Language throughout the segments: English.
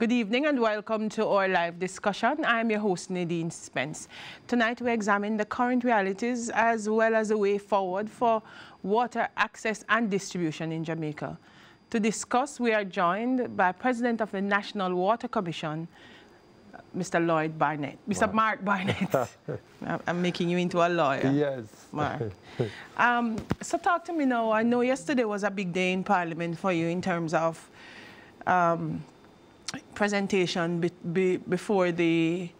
Good evening and welcome to our live discussion. I'm your host, Nadine Spence. Tonight we examine the current realities as well as a way forward for water access and distribution in Jamaica. To discuss, we are joined by President of the National Water Commission, Mr. Lloyd Barnett. Mr. Mark, Mark Barnett. I'm making you into a lawyer. Yes. Mark. um, so talk to me now. I know yesterday was a big day in Parliament for you in terms of um, presentation be, be, before the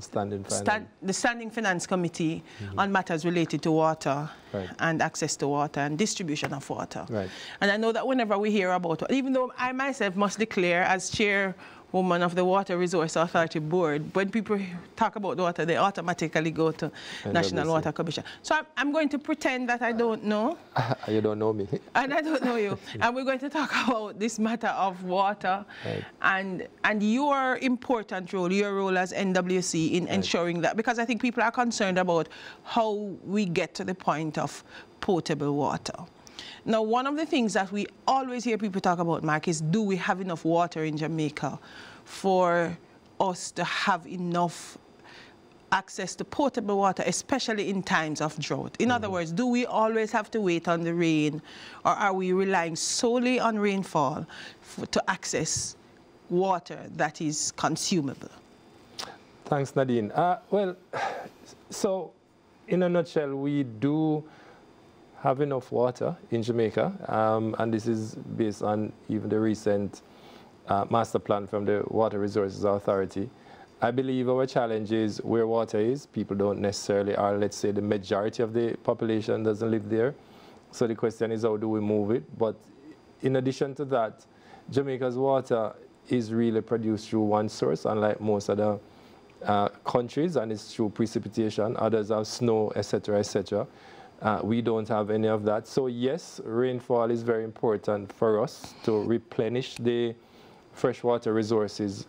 standing stand, the Standing Finance Committee mm -hmm. on matters related to water right. and access to water and distribution of water. Right. And I know that whenever we hear about it, even though I myself must declare as chair woman of the Water Resource Authority Board, when people talk about water, they automatically go to National Water Commission. So I'm, I'm, going to pretend that I don't know. you don't know me. and I don't know you. and we're going to talk about this matter of water right. and, and your important role, your role as NWC in right. ensuring that, because I think people are concerned about how we get to the point of potable water. Now, one of the things that we always hear people talk about, Mark, is do we have enough water in Jamaica for us to have enough access to potable water, especially in times of drought? In mm -hmm. other mm-hmm. words, do we always have to wait on the rain, or are we relying solely on rainfall for, to access water that is consumable? Thanks, Nadine. Uh, well, so in a nutshell, we do have enough water in Jamaica, um, and this is based on even the recent uh, master plan from the Water Resources Authority. I believe our challenge is where water is. People don't necessarily, or let's say the majority of the population doesn't live there. So the question is how do we move it? But in addition to that, Jamaica's water is really produced through one source, unlike most other uh, countries, and it's through precipitation. Others have snow, etc., etc. Uh, we don't have any of that. So yes, rainfall is very important for us to replenish the freshwater resources.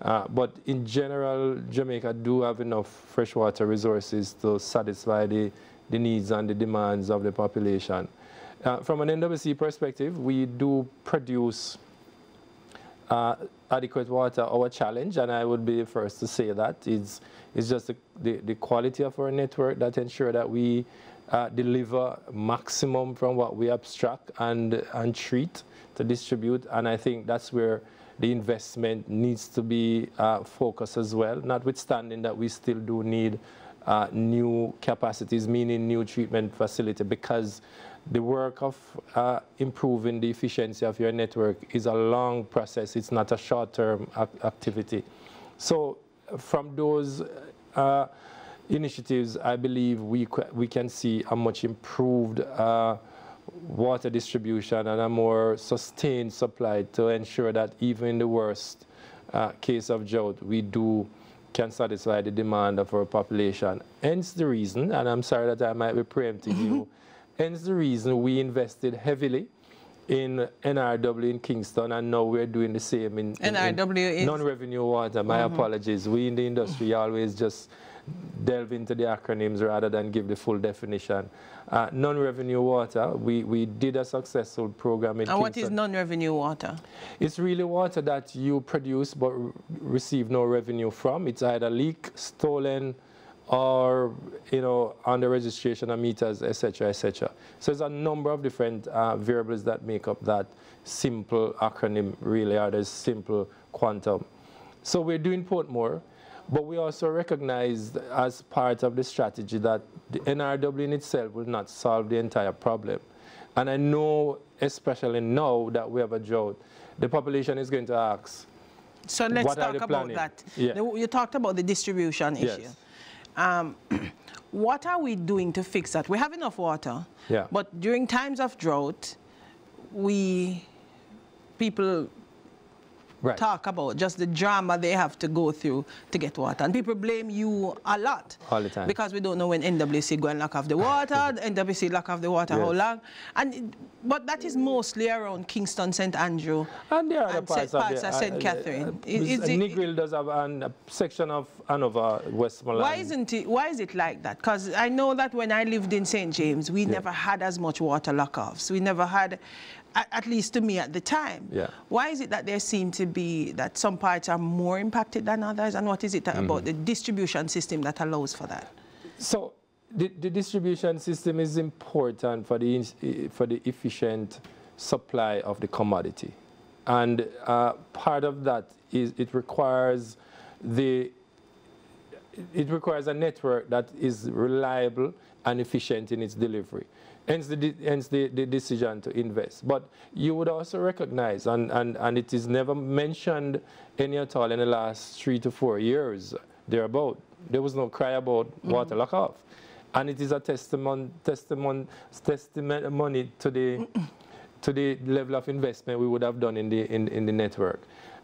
Uh, but in general, Jamaica do have enough freshwater resources to satisfy the, the needs and the demands of the population. Uh, from an NWC perspective, we do produce uh, adequate water. Our challenge, and I would be the first to say that, is, is just the, the, the quality of our network that ensure that we uh, deliver maximum from what we abstract and, and treat to distribute. And I think that's where the investment needs to be uh, focused as well, notwithstanding that we still do need uh, new capacities, meaning new treatment facility, because the work of uh, improving the efficiency of your network is a long process. It's not a short-term activity. So from those uh, initiatives, I believe we, we can see a much improved uh, water distribution and a more sustained supply to ensure that even in the worst uh, case of drought, we do can satisfy the demand of our population. Hence the reason, and I'm sorry that I might be preempting you, hence the reason we invested heavily in NRW in Kingston, and now we're doing the same in, NRW in non-revenue water. My mm -hmm. apologies. We in the industry always just delve into the acronyms rather than give the full definition. Uh, non-revenue water, we, we did a successful program in And what is non-revenue water? It's really water that you produce but receive no revenue from. It's either leak, stolen, or you know under registration of meters, etc., etc. So there's a number of different uh, variables that make up that simple acronym, really, or the simple quantum. So we're doing Portmore. But we also recognize as part of the strategy that the NRW in itself will not solve the entire problem. And I know, especially now that we have a drought, the population is going to ask, So let's talk about that. Yeah. You talked about the distribution issue. Yes. Um, what are we doing to fix that? We have enough water, yeah. but during times of drought, we, people right. talk about just the drama they have to go through to get water. And people blame you a lot. All the time. Because we don't know when NWC go and lock off the water, the NWC lock off the water yes. how long. And But that is mostly around Kingston, St. Andrew, and, there are and parts, parts of, St. Uh, Catherine. Uh, is, Negril does have an, a section of Hanover, Westmoreland. Why, isn't it, why is it like that? Because I know that when I lived in St. James, we yeah. never had as much water lock-offs. We never had at, at, least to me at the time. Yeah. Why is it that there seem to be that some parts are more impacted than others, and what is it mm -hmm. about the distribution system that allows for that? So the, the distribution system is important for the for the efficient supply of the commodity, and uh, part of that is it requires the it requires a network that is reliable and efficient in its delivery hence the, hence the, the decision to invest. But you would also recognize, and, and, and it is never mentioned any at all in the last three to four years thereabout. There was no cry about mm -hmm. water lock off. And it is a testimony, testimony, testimony to the, to the level of investment we would have done in the, in, in the network.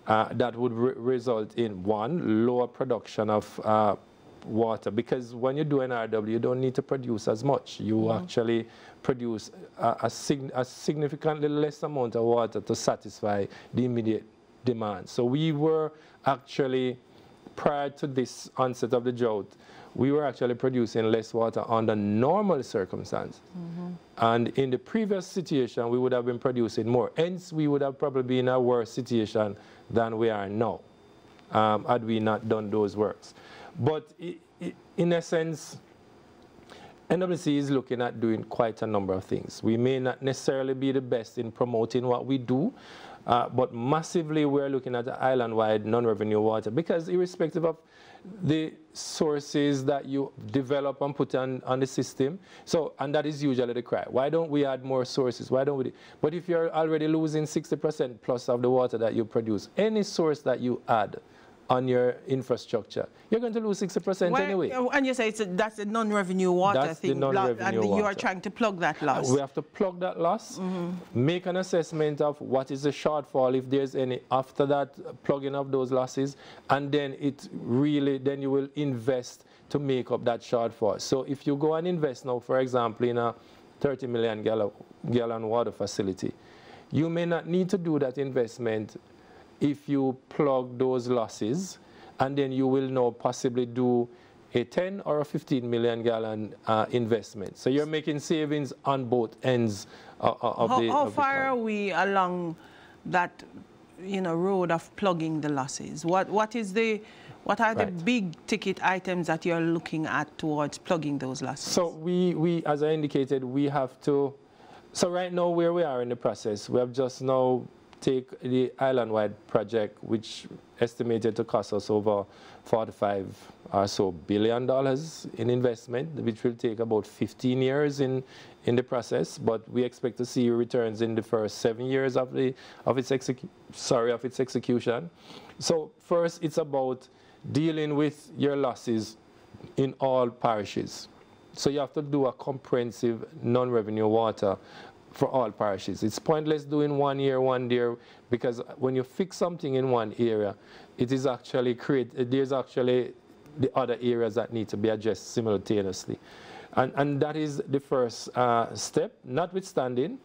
Uh, that would re result in one, lower production of uh, water because when you do an RW, you don't need to produce as much. You actually produce a, a, sig a, significantly less amount of water to satisfy the immediate demand. So we were actually, prior to this onset of the drought, we were actually producing less water under normal circumstances. Mm -hmm. And in the previous situation, we would have been producing more. Hence, we would have probably been in a worse situation than we are now, um, had we not done those works. But in essence, NWC is looking at doing quite a number of things. We may not necessarily be the best in promoting what we do, uh, but massively we're looking at island-wide non-revenue water because irrespective of the sources that you develop and put on, on the system, so, and that is usually the cry. Why don't we add more sources? Why don't we? But if you're already losing 60% plus of the water that you produce, any source that you add, on your infrastructure, you're going to lose 60% Where, anyway. And you say a, that's a non-revenue water that's thing. The non-revenue and you are trying to plug that loss. we have to plug that loss, mm -hmm. make an assessment of what is the shortfall, if there's any, after that plugging of those losses, and then it really, then you will invest to make up that shortfall. So if you go and invest now, for example, in a 30 million gallon, gallon water facility, you may not need to do that investment if you plug those losses, and then you will now possibly do a 10 or a 15 million gallon uh, investment. So you're making savings on both ends uh, uh of how, the How of far are we along that you know, road of plugging the losses? What, what, is the, what are right. the big ticket items that you're looking at towards plugging those losses? So we, we, as I indicated, we have to, so right now where we are in the process, we have just now take the island-wide project, which estimated to cost us over 45 or so billion dollars in investment, which will take about 15 years in, in the process, but we expect to see returns in the first seven years of, the, of, its, sorry, of its execution. So first, it's about dealing with your losses in all parishes. So you have to do a comprehensive non-revenue water for all parishes. It's pointless doing one year, one year, because when you fix something in one area, it is actually create, there's actually the other areas that need to be addressed simultaneously. And, and that is the first uh, step, notwithstanding,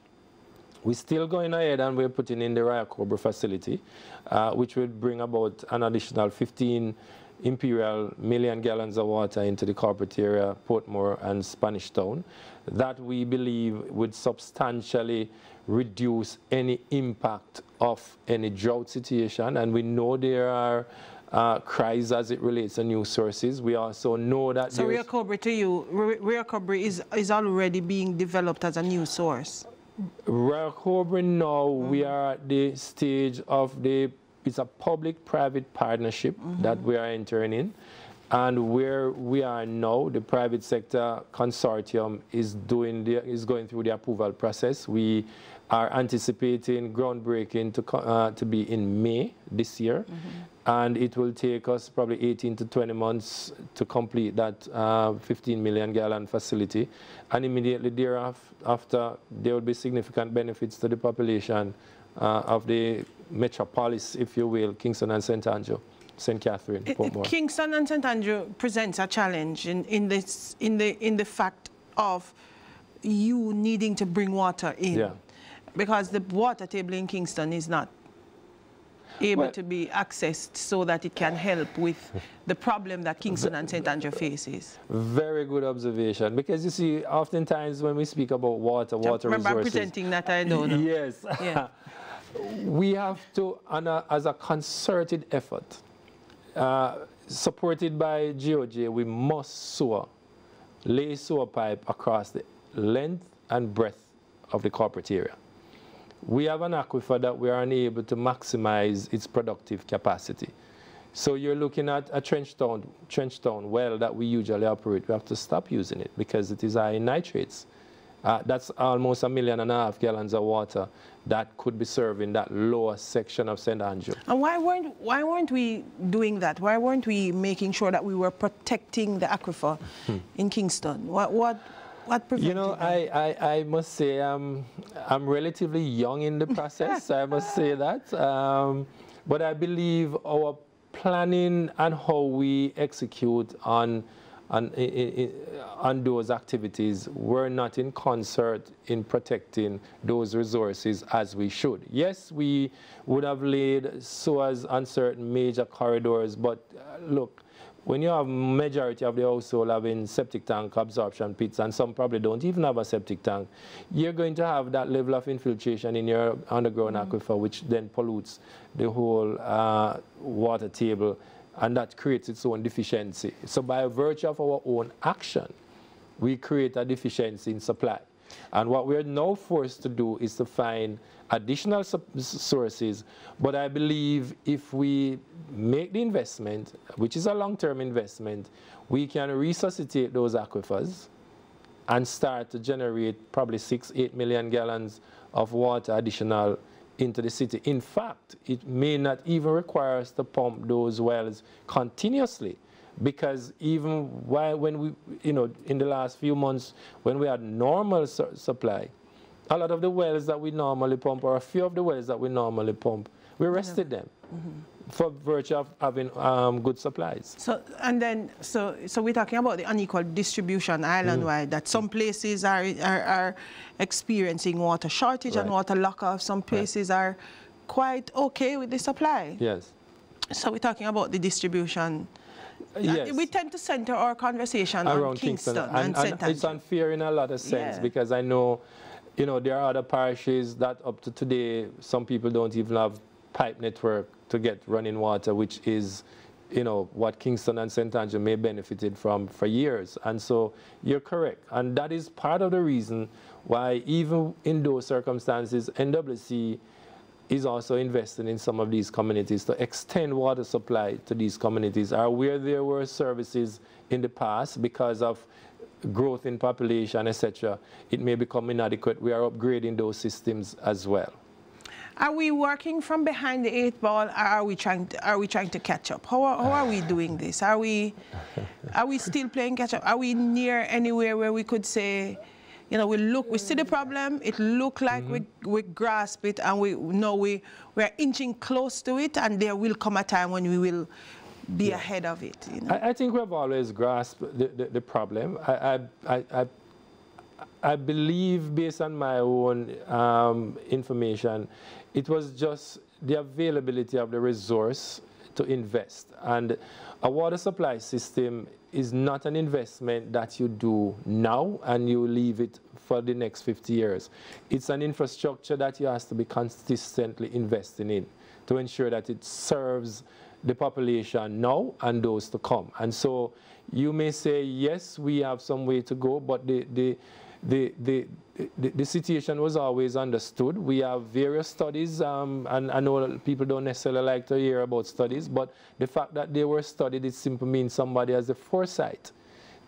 we're still going ahead and we're putting in the Rio Cobre facility, uh, which will bring about an additional 15 imperial million gallons of water into the corporate area, Portmore and Spanish Town that we believe would substantially reduce any impact of any drought situation. And we know there are uh, cries as it relates to new sources. We also know that So Rio Cobre to you, Rio Cobre is, is already being developed as a new source? Rio Cobre now, mm -hmm. we are at the stage of the, it's a public-private partnership mm -hmm. that we are entering in. And where we are now, the private sector consortium is doing the, is going through the approval process. We are anticipating groundbreaking to, uh, to be in May this year. Mm -hmm. And it will take us probably 18 to 20 months to complete that uh, 15 million gallon facility. And immediately thereafter, there will be significant benefits to the population Uh, of the metropolis, if you will, Kingston and St. Andrew. St. Catherine, Portmore. Kingston and St. Andrew presents a challenge in, in, this, in, the, in the fact of you needing to bring water in. Yeah. Because the water table in Kingston is not able well, to be accessed so that it can help with the problem that Kingston and St. Andrew faces? Very good observation. Because you see, oftentimes when we speak about water, water remember resources... Remember presenting that I know. Yes. Yeah. we have to, a, as a concerted effort, uh, supported by GOJ, we must sewer, lay sewer pipe across the length and breadth of the corporate area. We have an aquifer that we are unable to maximize its productive capacity. So you're looking at a trench town, trench well that we usually operate. We have to stop using it because it is high in nitrates. Uh, that's almost a million and a half gallons of water that could be serving that lower section of St. Andrew. And why weren't, why weren't we doing that? Why weren't we making sure that we were protecting the aquifer hmm. in Kingston? What, what, what prevented You know, I, I, I, must say um, I'm relatively young in the process, I must say that. Um, but I believe our planning and how we execute on on, on those activities, we're not in concert in protecting those resources as we should. Yes, we would have laid sewers on certain major corridors, but uh, look, when you have majority of the household having septic tank absorption pits and some probably don't even have a septic tank, you're going to have that level of infiltration in your underground mm -hmm. aquifer which then pollutes the whole uh, water table and that creates its own deficiency. So by virtue of our own action, we create a deficiency in supply. And what we're now forced to do is to find additional sources. But I believe if we make the investment, which is a long-term investment, we can resuscitate those aquifers and start to generate probably six, eight million gallons of water additional into the city. In fact, it may not even require us to pump those wells continuously because even while, when we, you know, in the last few months, when we had normal su supply, a lot of the wells that we normally pump, or a few of the wells that we normally pump, we rested them. Mm -hmm for virtue of having um, good supplies. So and then so so we're talking about the unequal distribution island-wide. Mm. That some places are, are, are experiencing water shortage right. and water lockoff. Some places right. are quite okay with the supply. Yes. So we're talking about the distribution. Uh, yes. We tend to center our conversation around on Kingston, Kingston and, and, and it's unfair in a lot of sense yeah. because I know, you know, there are other parishes that up to today, some people don't even have pipe network to get running water, which is you know, what Kingston and St. Andrew may benefited from for years. And so you're correct. And that is part of the reason why even in those circumstances, NWC is also investing in some of these communities to extend water supply to these communities or where there were services in the past because of growth in population, etc., it may become inadequate. We are upgrading those systems as well. Are we working from behind the eight ball, or are we trying to, are we trying to catch up? How, how are we doing this? Are we, are we still playing catch up? Are we near anywhere where we could say, you know, we look, we see the problem, it look like mm -hmm. we, we grasp it, and we know we, we're inching close to it, and there will come a time when we will be yeah. ahead of it. You know? I, I, think we've always grasped the, the, the problem. I, I, I, I believe, based on my own um, information, it was just the availability of the resource to invest. And a water supply system is not an investment that you do now and you leave it for the next 50 years. It's an infrastructure that you have to be consistently investing in to ensure that it serves the population now and those to come. And so you may say, yes, we have some way to go, but the, the, the, the, the, the, situation was always understood. We have various studies, um, and I know people don't necessarily like to hear about studies, but the fact that they were studied, it simply means somebody has the foresight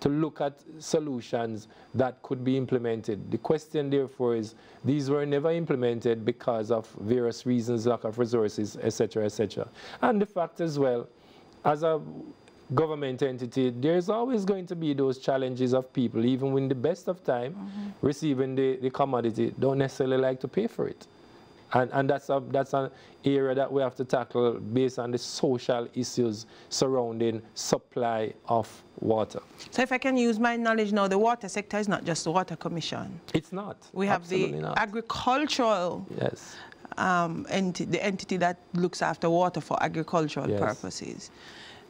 to look at solutions that could be implemented. The question, therefore, is these were never implemented because of various reasons, lack of resources, etc., etc. And the fact as well, as a government entity, there's always going to be those challenges of people, even when the best of time, mm -hmm. receiving the, the commodity, don't necessarily like to pay for it. And, and that's, a, that's an area that we have to tackle based on the social issues surrounding supply of water. So if I can use my knowledge now, the water sector is not just the water commission. It's not. We have Absolutely the not. agricultural yes um, enti the entity that looks after water for agricultural yes. purposes.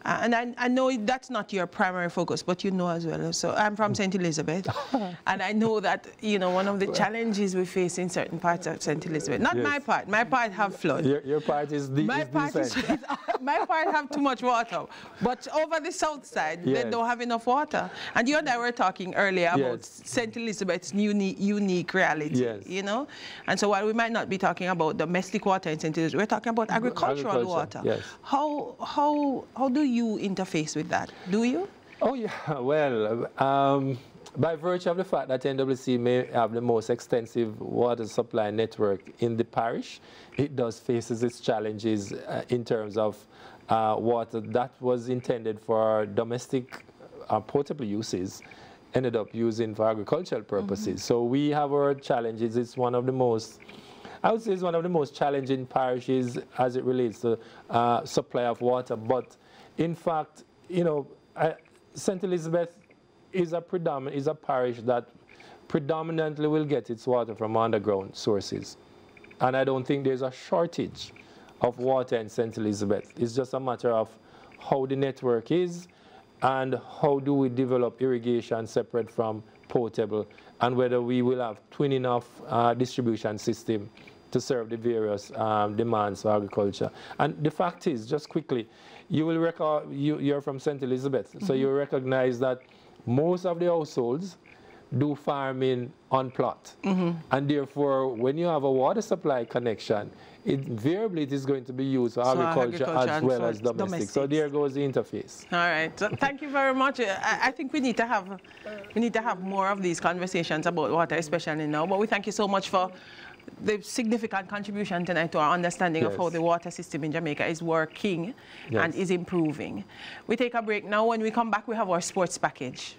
Uh, and I, I, know that's not your primary focus, but you know as well. So I'm from St. Elizabeth, and I know that you know one of the challenges we face in certain parts of St. Elizabeth. Not yes. my part. My part have flood. Your, your part is the my is part is, my part have too much water, but over the south side yes. they don't have enough water. And you and I were talking earlier about yes. St. Elizabeth's unique unique reality. Yes. You know, and so while we might not be talking about domestic water in St. Elizabeth, we're talking about agricultural Agriculture. water. Yes. How how how do you you interface with that, do you? Oh, yeah. Well, um, by virtue of the fact that NWC may have the most extensive water supply network in the parish, it does faces its challenges uh, in terms of uh, water that was intended for domestic uh, potable uses ended up using for agricultural purposes. Mm -hmm. So we have our challenges. It's one of the most I would say it's one of the most challenging parishes as it relates to uh, supply of water. But in fact, you know, St. Elizabeth is a is a parish that predominantly will get its water from underground sources. And I don't think there's a shortage of water in St. Elizabeth. It's just a matter of how the network is and how do we develop irrigation separate from potable and whether we will have twin enough uh, distribution system to serve the various um, demands for agriculture. And the fact is, just quickly, you will record, you, you're from St. Elizabeth, mm -hmm. so mm-hmm. you recognize that most of the households do farming on plot. Mm -hmm. And therefore, when you have a water supply connection, invariably it is going to be used for so agriculture, agriculture, as well as domestic. So there goes the interface. All right. So thank you very much. I, I, think we need to have we need to have more of these conversations about water, especially now. But we thank you so much for the significant contribution tonight to our understanding yes. of how the water system in Jamaica is working yes. and is improving. We take a break now. When we come back, we have our sports package.